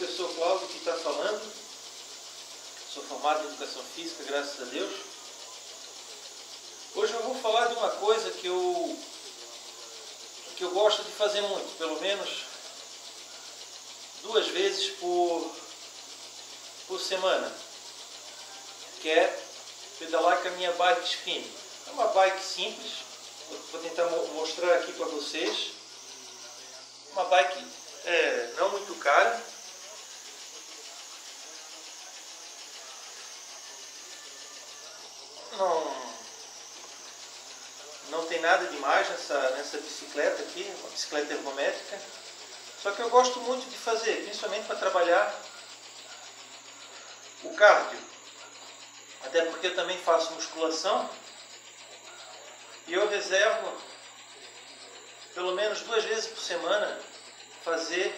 professor Cláudio que está falando. Sou formado em Educação Física, graças a Deus. Hoje eu vou falar de uma coisa que eu, que eu gosto de fazer muito, pelo menos duas vezes por, por semana, que é pedalar com a minha bike spin. É uma bike simples, vou tentar mostrar aqui para vocês. Uma bike é, não muito cara. Não, não tem nada demais nessa, nessa bicicleta aqui, uma bicicleta ergométrica. Só que eu gosto muito de fazer, principalmente para trabalhar o cardio. Até porque eu também faço musculação e eu reservo pelo menos duas vezes por semana fazer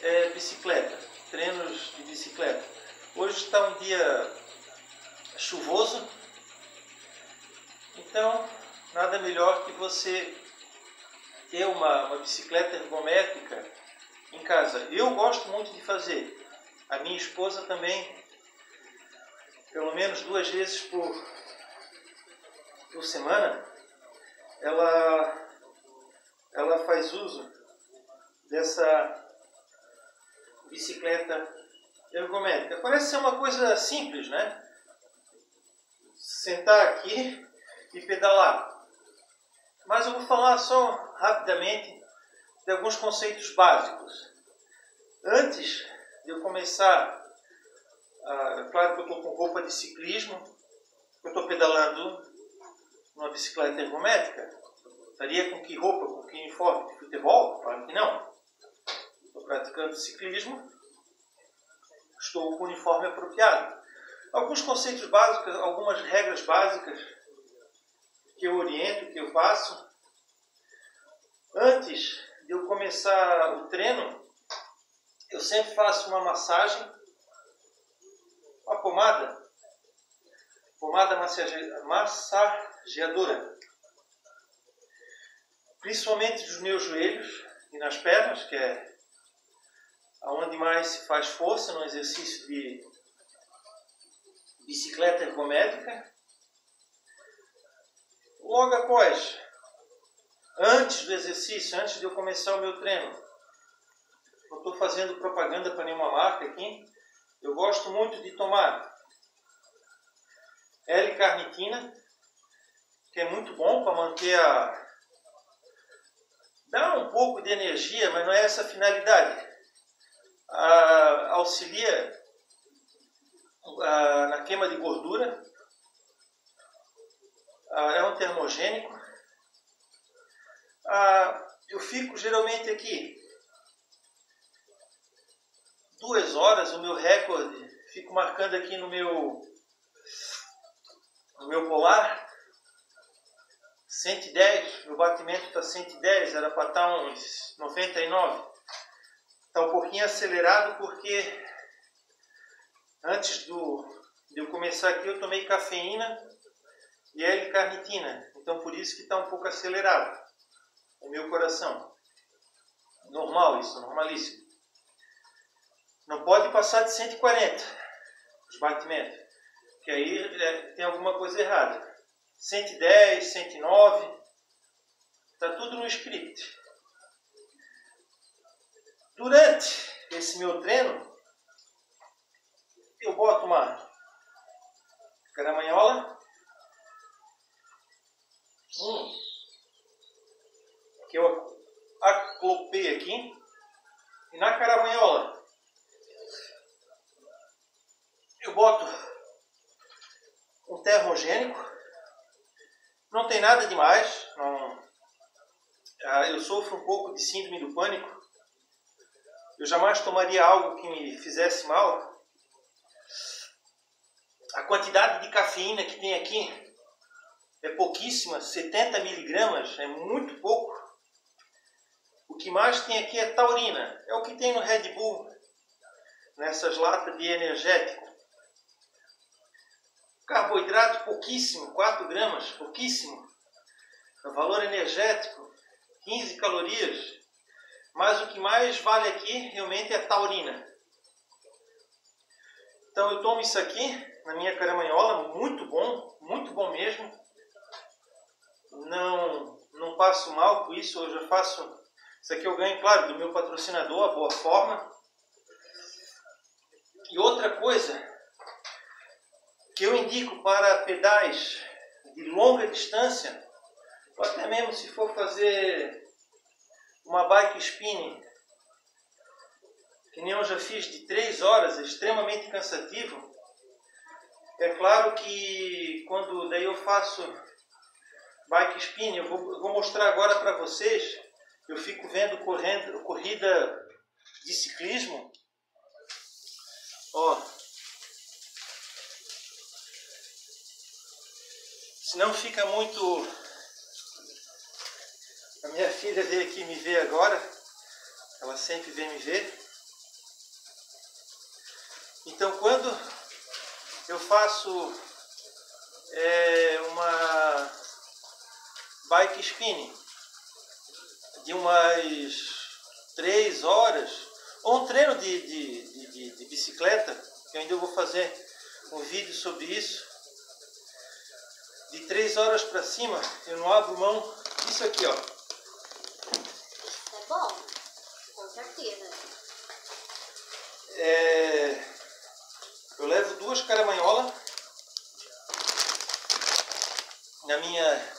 é, bicicleta, treinos de bicicleta. Hoje está um dia chuvoso, então nada melhor que você ter uma, uma bicicleta ergométrica em casa. Eu gosto muito de fazer. A minha esposa também, pelo menos duas vezes por, por semana, ela, ela faz uso dessa bicicleta ergométrica. Parece ser uma coisa simples, né? Sentar aqui e pedalar. Mas eu vou falar só rapidamente de alguns conceitos básicos. Antes de eu começar, ah, claro que eu estou com roupa de ciclismo, eu estou pedalando numa bicicleta ergométrica. Estaria com que roupa, com que uniforme? De futebol? Claro que não praticando ciclismo, estou com o uniforme apropriado. Alguns conceitos básicos, algumas regras básicas que eu oriento, que eu passo. Antes de eu começar o treino, eu sempre faço uma massagem, uma pomada, pomada massageadora, principalmente dos meus joelhos e nas pernas, que é onde mais se faz força no exercício de bicicleta ergométrica. Logo após, antes do exercício, antes de eu começar o meu treino, não estou fazendo propaganda para nenhuma marca aqui, eu gosto muito de tomar L-carnitina, que é muito bom para manter a. dá um pouco de energia, mas não é essa a finalidade ah, auxilia na queima de gordura, é um termogênico. Eu fico geralmente aqui duas horas, o meu recorde, fico marcando aqui no meu, no meu polar, 110, meu batimento está 110, era para estar tá uns 99. Está um pouquinho acelerado porque antes do, de eu começar aqui eu tomei cafeína e L-carnitina. Então por isso que está um pouco acelerado o meu coração. Normal isso, normalíssimo. Não pode passar de 140 os batimentos, que aí é, tem alguma coisa errada. 110, 109, está tudo no script. Durante esse meu treino, eu boto uma caramanhola, um, que eu aclopei aqui, e na caramanhola? Eu boto um termogênico, não tem nada demais, não, ah, eu sofro um pouco de síndrome do pânico, eu jamais tomaria algo que me fizesse mal. A quantidade de cafeína que tem aqui é pouquíssima, 70 miligramas, é muito pouco. O que mais tem aqui é taurina, é o que tem no Red Bull, nessas latas de energético. Carboidrato pouquíssimo, 4 gramas, pouquíssimo. O valor energético, 15 calorias Mas o que mais vale aqui realmente é a taurina. Então eu tomo isso aqui na minha caramanhola, muito bom, muito bom mesmo. Não, não passo mal com isso, eu já faço. Isso aqui eu ganho, claro, do meu patrocinador, a boa forma. E outra coisa que eu indico para pedais de longa distância, ou até mesmo se for fazer uma bike spinning, que nem eu já fiz de 3 horas, é extremamente cansativo. É claro que quando daí eu faço bike spinning, eu vou, eu vou mostrar agora para vocês, eu fico vendo correndo, corrida de ciclismo. Ó, senão fica muito a minha filha veio aqui me ver agora. Ela sempre vem me ver. Então, quando eu faço é, uma bike spinning de umas três horas, ou um treino de, de, de, de bicicleta, que eu ainda vou fazer um vídeo sobre isso, de três horas para cima, eu não abro mão. Disso aqui, ó bom, com certeza. É, eu levo duas caramanholas na minha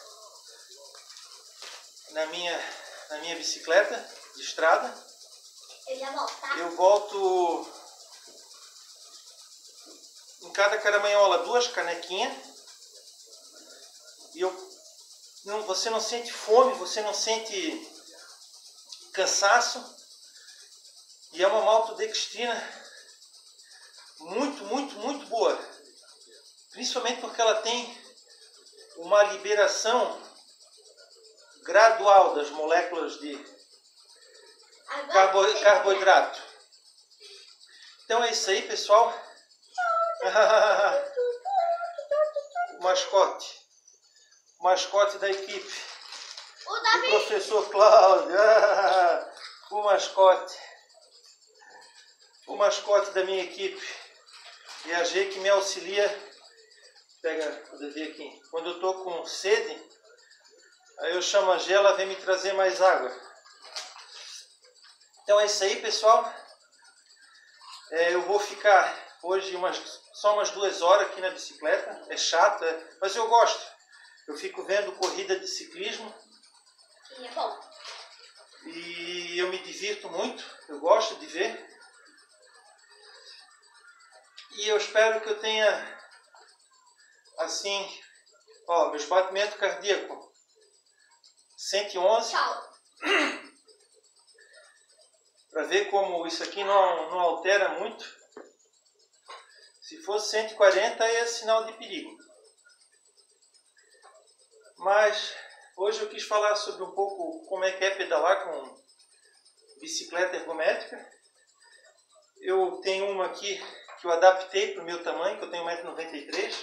na minha na minha bicicleta de estrada. Eu já volto, tá? Eu volto em cada caramanhola duas canequinhas e eu não, você não sente fome, você não sente cansaço. E é uma maltodextrina muito, muito, muito boa. Principalmente porque ela tem uma liberação gradual das moléculas de carbo carboidrato. Então é isso aí, pessoal. o mascote. O mascote da equipe. O Davi. O professor Cláudio. o mascote. O mascote da minha equipe. E a G que me auxilia. Pega o Davi aqui. Quando eu estou com sede, aí eu chamo a G, ela vem me trazer mais água. Então é isso aí, pessoal. É, eu vou ficar hoje umas, só umas duas horas aqui na bicicleta. É chato, é, mas eu gosto. Eu fico vendo corrida de ciclismo e é bom. E eu me divirto muito, eu gosto de ver. E eu espero que eu tenha, assim, ó, meus batimento cardíaco 111. Tchau. Para ver como isso aqui não, não altera muito. Se fosse 140 é sinal de perigo. Mas Hoje eu quis falar sobre um pouco como é que é pedalar com bicicleta ergométrica. Eu tenho uma aqui que eu adaptei para o meu tamanho, que eu tenho 1,93m.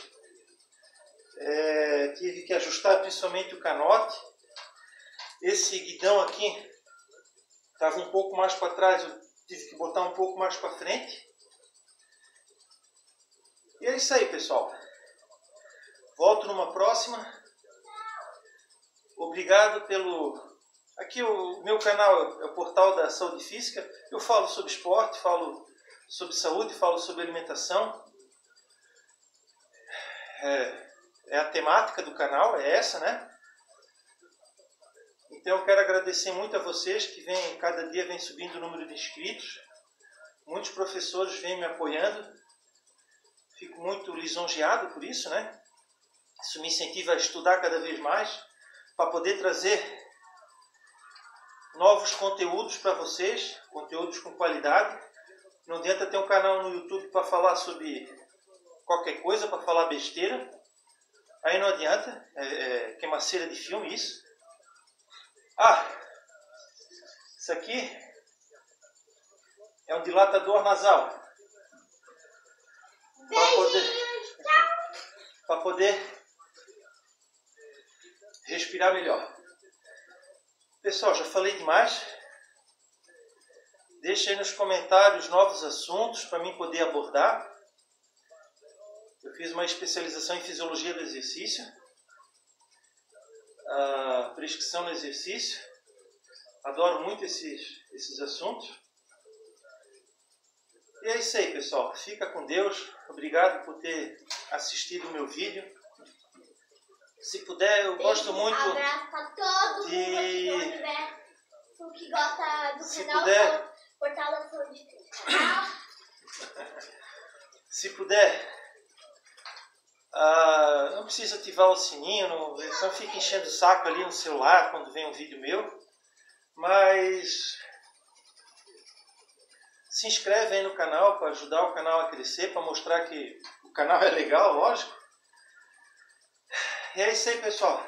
É, tive que ajustar principalmente o canote. Esse guidão aqui estava um pouco mais para trás, eu tive que botar um pouco mais para frente. E é isso aí, pessoal. Volto numa próxima. Obrigado pelo. Aqui o meu canal é o portal da saúde física. Eu falo sobre esporte, falo sobre saúde, falo sobre alimentação. É, é a temática do canal, é essa, né? Então eu quero agradecer muito a vocês que vem, cada dia vem subindo o número de inscritos. Muitos professores vêm me apoiando. Fico muito lisonjeado por isso, né? Isso me incentiva a estudar cada vez mais para poder trazer novos conteúdos para vocês, conteúdos com qualidade. Não adianta ter um canal no YouTube para falar sobre qualquer coisa, para falar besteira. Aí não adianta, é, é queimaceira de filme isso. Ah, isso aqui é um dilatador nasal. Para poder, para poder respirar melhor. Pessoal, já falei demais. Deixe aí nos comentários novos assuntos para mim poder abordar. Eu fiz uma especialização em fisiologia do exercício, a prescrição no exercício. Adoro muito esses, esses assuntos. E é isso aí, pessoal. Fica com Deus. Obrigado por ter assistido o meu vídeo. Se puder, eu gosto muito. Um abraço todo de- mundo que gosta do Se canal puder. Portal Saúde canal. Se puder, ah, não precisa ativar o sininho, não, não fica enchendo o saco ali no celular quando vem um vídeo meu. Mas se inscreve aí no canal para ajudar o canal a crescer, para mostrar que o canal é legal, lógico. E é isso aí, pessoal.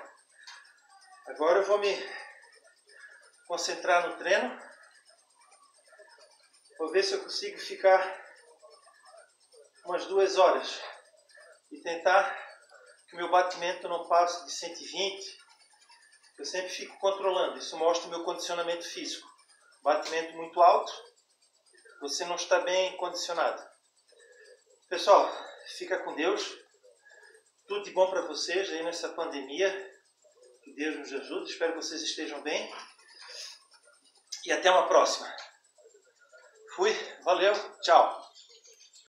Agora eu vou me concentrar no treino. Vou ver se eu consigo ficar umas duas horas e tentar que o meu batimento não passe de 120. Eu sempre fico controlando, isso mostra o meu condicionamento físico. Batimento muito alto, você não está bem condicionado. Pessoal, fica com Deus. Tudo de bom para vocês aí nessa pandemia. Que Deus nos ajude. Espero que vocês estejam bem. E até uma próxima. Fui, valeu, tchau.